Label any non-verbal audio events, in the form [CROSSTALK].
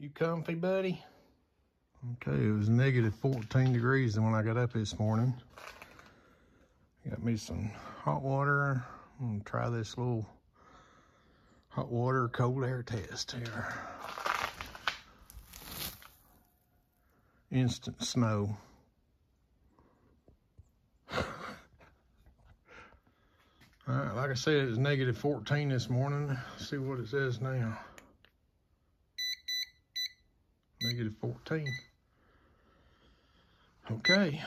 You comfy, buddy? Okay, it was negative 14 degrees when I got up this morning. Got me some hot water. I'm gonna try this little hot water cold air test here. Instant snow. [LAUGHS] All right, like I said, it was negative 14 this morning. Let's see what it says now. Negative 14. Okay.